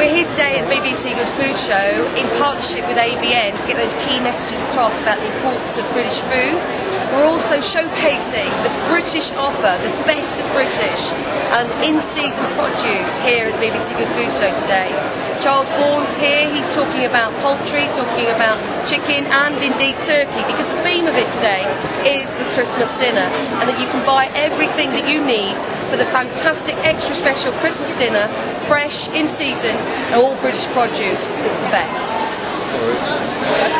here today at the BBC Good Food Show in partnership with ABN to get those key messages across about the importance of British food. We're also showcasing the British offer, the best of British and in-season produce here at the BBC Good Food Show today. Charles Bourns here, he's talking about poultry, he's talking about chicken and indeed turkey because the theme of it today is the Christmas dinner and that you can buy everything that you need for the fantastic extra special Christmas dinner, fresh, in season, and all British produce. It's the best.